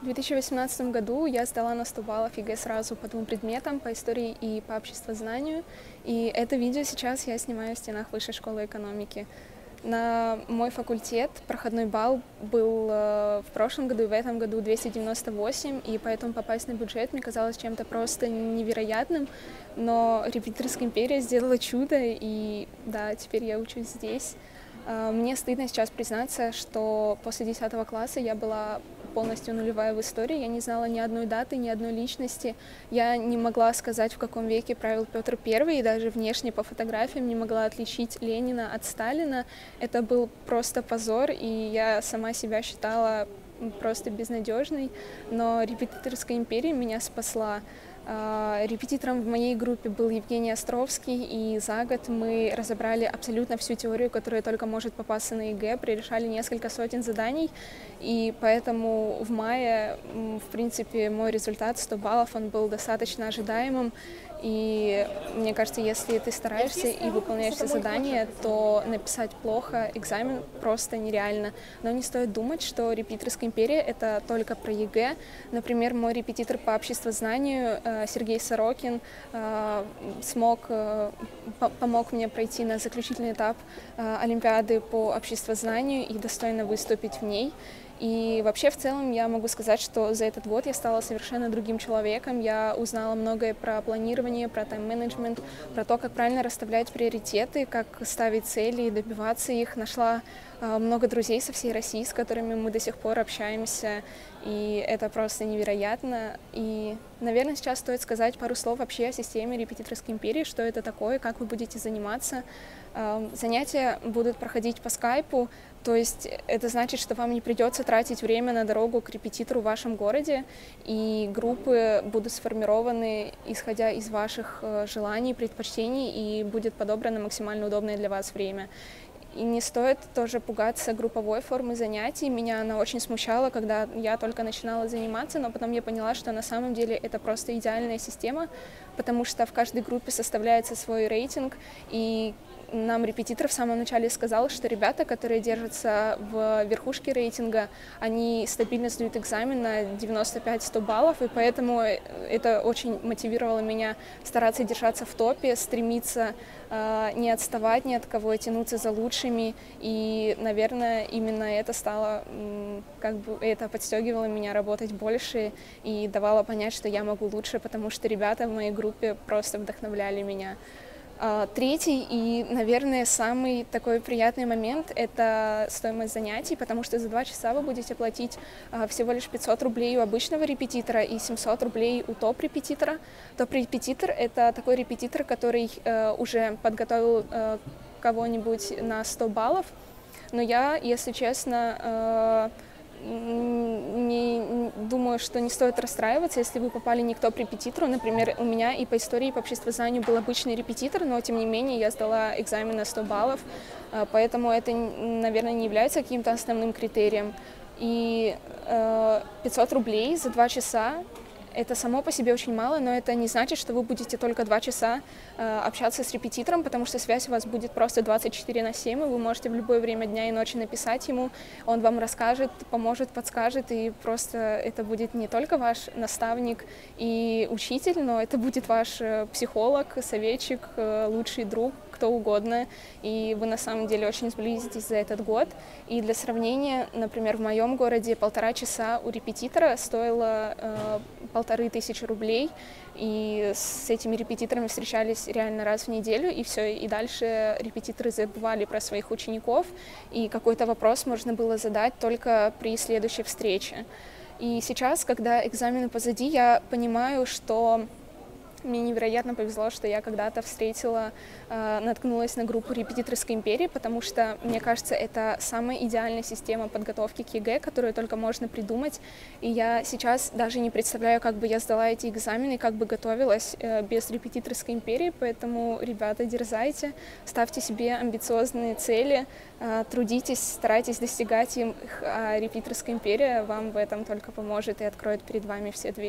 В 2018 году я сдала на 100 баллов ЕГЭ сразу по двум предметам, по истории и по обществознанию. И это видео сейчас я снимаю в стенах Высшей школы экономики. На мой факультет проходной балл был э, в прошлом году и в этом году 298, и поэтому попасть на бюджет мне казалось чем-то просто невероятным. Но репетиторская империя сделала чудо, и да, теперь я учусь здесь. Э, мне стыдно сейчас признаться, что после 10 класса я была полностью нулевая в истории. Я не знала ни одной даты, ни одной личности. Я не могла сказать, в каком веке правил Петр I, и даже внешне по фотографиям не могла отличить Ленина от Сталина. Это был просто позор, и я сама себя считала просто безнадежной. Но репетиторская империя меня спасла. А, репетитором в моей группе был Евгений Островский, и за год мы разобрали абсолютно всю теорию, которая только может попасться на ЕГЭ, прирешали несколько сотен заданий, и поэтому в мае, в принципе, мой результат 100 баллов, он был достаточно ожидаемым, и мне кажется, если ты стараешься и выполняешь все задания, то написать плохо экзамен просто нереально. Но не стоит думать, что репетиторская империя — это только про ЕГЭ. Например, мой репетитор по обществознанию э, Сергей Сорокин э, смог, э, помог мне пройти на заключительный этап Олимпиады по обществознанию и достойно выступить в ней. И вообще в целом я могу сказать, что за этот год я стала совершенно другим человеком. Я узнала многое про планирование, про тайм-менеджмент, про то, как правильно расставлять приоритеты, как ставить цели и добиваться их. Нашла э, много друзей со всей России, с которыми мы до сих пор общаемся, и это просто невероятно. И, наверное, сейчас стоит сказать пару слов вообще о системе репетиторской империи, что это такое, как вы будете заниматься. Эм, занятия будут проходить по скайпу, то есть это значит, что вам не придется тратить время на дорогу к репетитору в вашем городе, и группы будут сформированы исходя из ваших э, желаний, предпочтений, и будет подобрано максимально удобное для вас время. И не стоит тоже пугаться групповой формы занятий. Меня она очень смущала, когда я только начинала заниматься, но потом я поняла, что на самом деле это просто идеальная система, потому что в каждой группе составляется свой рейтинг, и нам репетитор в самом начале сказал, что ребята, которые держатся в верхушке рейтинга, они стабильно сдают экзамен на 95-100 баллов, и поэтому это очень мотивировало меня стараться держаться в топе, стремиться э, не отставать ни от кого, тянуться за лучшими, и, наверное, именно это стало, как бы, это подстегивало меня работать больше и давало понять, что я могу лучше, потому что ребята в моей группе просто вдохновляли меня. А, третий и, наверное, самый такой приятный момент – это стоимость занятий, потому что за два часа вы будете платить а, всего лишь 500 рублей у обычного репетитора и 700 рублей у топ-репетитора. Топ-репетитор – это такой репетитор, который э, уже подготовил э, кого-нибудь на 100 баллов, но я, если честно, э, не, думаю, что не стоит расстраиваться, если вы попали не к топ-репетитору. Например, у меня и по истории, и по обществознанию был обычный репетитор, но тем не менее я сдала экзамен на 100 баллов, а, поэтому это, наверное, не является каким-то основным критерием. И 500 э, рублей за два часа это само по себе очень мало, но это не значит, что вы будете только два часа э, общаться с репетитором, потому что связь у вас будет просто 24 на 7, и вы можете в любое время дня и ночи написать ему, он вам расскажет, поможет, подскажет, и просто это будет не только ваш наставник и учитель, но это будет ваш э, психолог, советчик, э, лучший друг, кто угодно, и вы на самом деле очень сблизитесь за этот год. И для сравнения, например, в моем городе полтора часа у репетитора стоило э, полторы тысячи рублей, и с этими репетиторами встречались реально раз в неделю, и все, и дальше репетиторы забывали про своих учеников, и какой-то вопрос можно было задать только при следующей встрече. И сейчас, когда экзамены позади, я понимаю, что мне невероятно повезло, что я когда-то встретила, э, наткнулась на группу репетиторской империи, потому что, мне кажется, это самая идеальная система подготовки к ЕГЭ, которую только можно придумать. И я сейчас даже не представляю, как бы я сдала эти экзамены, как бы готовилась э, без репетиторской империи. Поэтому, ребята, дерзайте, ставьте себе амбициозные цели, э, трудитесь, старайтесь достигать их, а репетиторская империя вам в этом только поможет и откроет перед вами все двери.